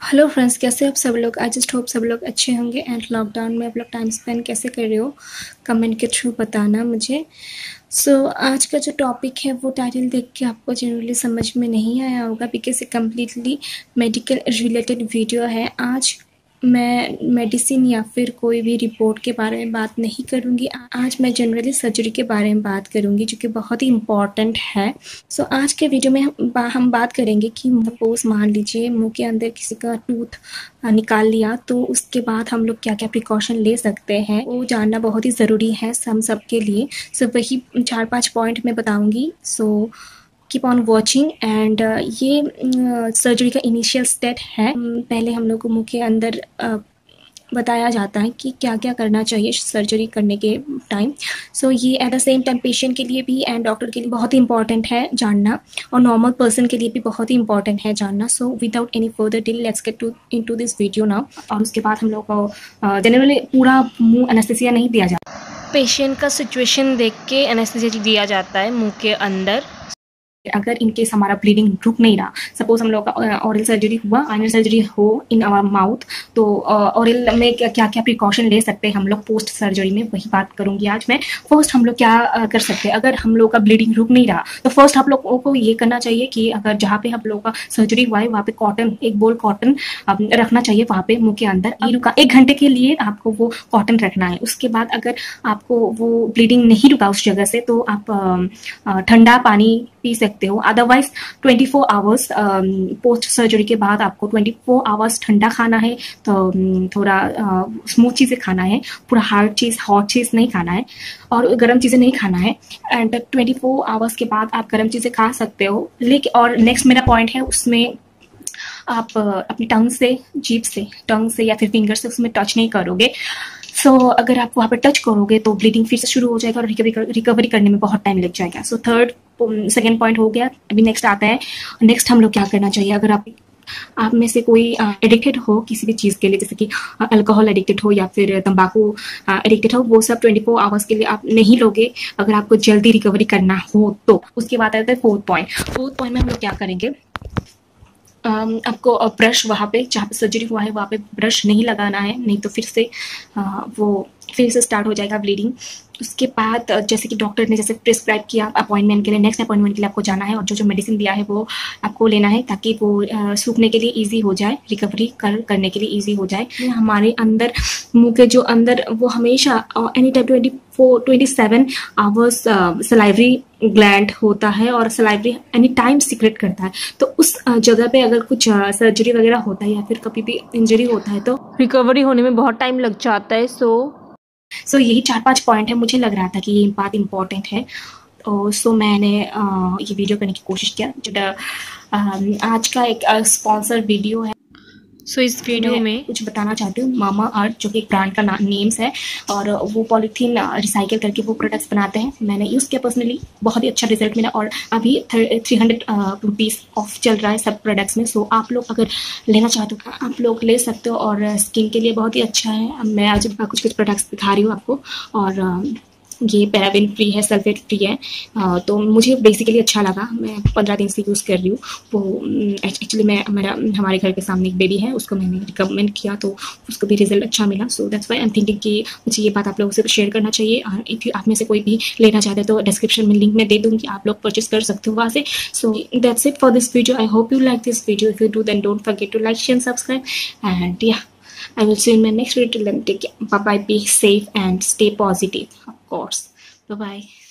Hello friends कैसे आप सब लोग? आई जस्ट होप सब लोग अच्छे होंगे एंड लॉकडाउन में आप लोग टाइम स्पेंड कैसे कर रहे हो? कमेंट के थ्रू बताना मुझे। सो so, आज का जो टॉपिक है वो टाइटल देख के आपको जनरली समझ में नहीं आया होगा बिकॉज़ ये कम्प्लीटली मेडिकल रिलेटेड वीडियो है। आज मैं मेडिसिन या फिर कोई भी रिपोर्ट के बारे में बात नहीं करूँगी। आज मैं जनरली सर्जरी के बारे में बात करूँगी जो कि बहुत ही इंपॉर्टेंट है। सो so, आज के वीडियो में हम, हम बात करेंगे कि सपोज़ मान लीजिए मुँह के अंदर किसी का टूथ निकाल लिया तो उसके बाद हम लोग क्या क्या प्रिकॉशन ले सकते हैं वो जानना बहुत ही ज़रूरी है हम सब के लिए। सो so, वही चार पाँच पॉइंट मैं बताऊँगी। So so, keep on watching and ये सर्जरी uh, का इनिशियल स्टेप है। पहले हम लोग को मुँह के अंदर uh, बताया जाता है कि क्या क्या करना चाहिए सर्जरी करने के टाइम सो so, ये at the same time patient के लिए भी एंड डॉक्टर के लिए बहुत ही इंपॉर्टेंट है जानना और नॉर्मल पर्सन के लिए भी बहुत ही इंपॉर्टेंट है जानना। So without any further delay let's get to into this video now और उसके बाद हम लोग को जनरली uh, पूरा मुँह एनेस्थेसिया नहीं दिया जाता। पेशेंट का सिचुएशन देख के एनेस्थेसिया दिया जाता है मुँह के अंदर। अगर इनकेस हमारा ब्लीडिंग रुक नहीं रहा सपोज़ हम लोग का ऑरल सर्जरी हुआ आइनर सर्जरी हो इन आवर माउथ तो ऑरल में क्या क्या क्या प्रिकॉशन ले सकते हैं हम लोग पोस्ट सर्जरी में? वही बात करूँगी आज मैं। फ़र्स्ट हम लोग क्या कर सकते हैं? अगर हम लोग का ब्लीडिंग रुक नहीं रहा तो फ़र्स्ट आप लोगों को ये करना चाहिए कि अगर जहाँ पे हम लोग का सर्जरी हुआ है वहाँ पे कॉटन एक बोल कॉटन रखना चाहिए वहाँ पे मुँह के अंदर। रुका एक घंटे के लिए आपको वो कॉटन रखना है। उसके बाद अगर आपको वो ब्लीडिंग नहीं रुका उस जगह से तो आप ठंडा पानी पी सकते हो। Otherwise 24 four hours post surgery के बाद आपको 24 फोर आवर्स ठंडा खाना है तो um, थोड़ा स्मूथ uh, चीज़ें खाना है पूरा हार्ड चीज़ हॉट चीज़ नहीं खाना है और गर्म चीज़ें नहीं खाना है। एंड 24 फोर आवर्स के बाद आप गर्म चीज़ें खा सकते हो। लेकिन और नेक्स्ट मेरा पॉइंट है उसमें आप uh, अपनी टंग से जीप से टंग से या फिर फिंगर से उसमें टच नहीं करोगे। सो so, अगर आप वहाँ पर टच करोगे तो ब्लीडिंग फिर से शुरू हो जाएगा और रिकवरी रिकवरी करने में बहुत टाइम लग जाएगा। सो थर्ड सेकेंड पॉइंट हो गया। अभी नेक्स्ट आता है। नेक्स्ट हम लोग क्या करना चाहिए? अगर आप आप में से कोई एडिक्टेड हो किसी भी चीज़ के लिए जैसे कि अल्कोहल एडिक्टेड हो या फिर तंबाकू एडिक्टेड हो वो सब 24 फोर आवर्स के लिए आप नहीं लोगे। अगर आपको जल्दी रिकवरी करना हो तो। उसके बाद आता है फोर्थ पॉइंट फोर्थ पॉइंट में हम लोग क्या करेंगे? आपको ब्रश वहाँ पे, जहाँ पे सर्जरी हुआ है, वहाँ पे ब्रश नहीं लगाना है, नहीं तो फिर से वो फिर से स्टार्ट हो जाएगा ब्लीडिंग उसके बाद जैसे कि डॉक्टर ने जैसे प्रिस्क्राइब किया अपॉइंटमेंट के लिए नेक्स्ट अपॉइंटमेंट के लिए आपको जाना है और जो जो मेडिसिन दिया है वो आपको लेना है ताकि वो सूखने के लिए इजी हो जाए रिकवरी कर, करने के लिए इजी हो जाए। हमारे अंदर, मुँह के जो अंदर, वो हमेशा any time twenty four twenty seven hours salivary gland होता है और सलाइवरी एनी टाइम सीक्रेट करता है। तो उस जगह पे अगर कुछ सर्जरी वगैरह होता है या फिर कभी भी इंजरी होता है तो रिकवरी होने में बहुत टाइम लग जाता है सो सो so, यही चार पाँच पॉइंट है। मुझे लग रहा था कि ये बात इंपॉर्टेंट है। सो so, मैंने ये वीडियो करने की कोशिश किया। जो आज का एक स्पॉन्सर वीडियो है। सो so, इस वीडियो में कुछ बताना चाहती हूँ। मामा अर्थ जो कि एक ब्रांड का नेम्स है और वो पॉलीथीन रिसाइकिल करके वो प्रोडक्ट्स बनाते हैं। मैंने यूज़ किया पर्सनली बहुत ही अच्छा रिज़ल्ट मिला और अभी थ्री हंड्रेड रुपीज़ ऑफ़ चल रहा है सब प्रोडक्ट्स में। सो आप लोग अगर लेना चाहते हो तो आप लोग ले सकते हो और स्किन के लिए बहुत ही अच्छा है। मैं आज कुछ कुछ प्रोडक्ट्स दिखा रही हूँ आपको और ये पैराबिन फ्री है सल्फेट फ्री है। आ, तो मुझे बेसिकली अच्छा लगा। मैं पंद्रह दिन से यूज़ कर रही हूँ। वो एक्चुअली मैं मेरा हमारे घर के सामने एक बेबी है उसको मैंने रिकमेंड किया तो उसको भी रिज़ल्ट अच्छा मिला। So that's why I am thinking कि मुझे ये बात आप लोगों से शेयर करना चाहिए। और इफ़ आप में से कोई भी लेना चाहते हैं तो डिस्क्रिप्शन में लिंक में दे दूँगी। आप लोग परचेस कर सकते हो वहाँ से। So that's it for this video I hope you like this video if you do then don't forget to like share subscribe and या I will see you in my next video. Till then, take care. Bye bye. Be safe and stay positive. Of course. Bye bye.